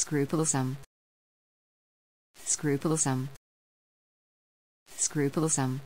scrupulosum scrupulosum scrupulosum